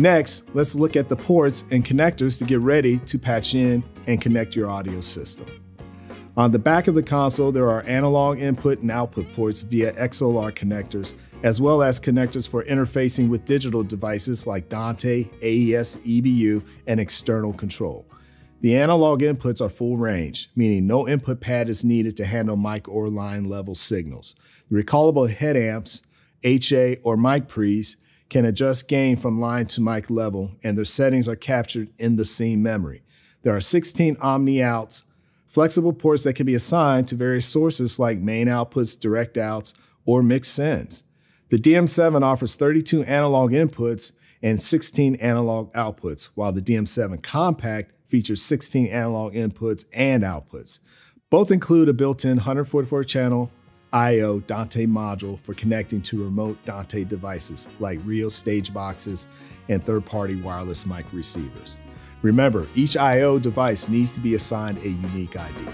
Next, let's look at the ports and connectors to get ready to patch in and connect your audio system. On the back of the console, there are analog input and output ports via XLR connectors, as well as connectors for interfacing with digital devices like Dante, AES, EBU, and external control. The analog inputs are full range, meaning no input pad is needed to handle mic or line level signals. The recallable head amps, HA, or mic pre's can adjust gain from line to mic level, and their settings are captured in the scene memory. There are 16 Omni outs, flexible ports that can be assigned to various sources like main outputs, direct outs, or mixed sends. The DM7 offers 32 analog inputs and 16 analog outputs, while the DM7 Compact features 16 analog inputs and outputs. Both include a built-in 144 channel I/O Dante module for connecting to remote Dante devices like Rio stage boxes and third-party wireless mic receivers. Remember, each I/O device needs to be assigned a unique ID.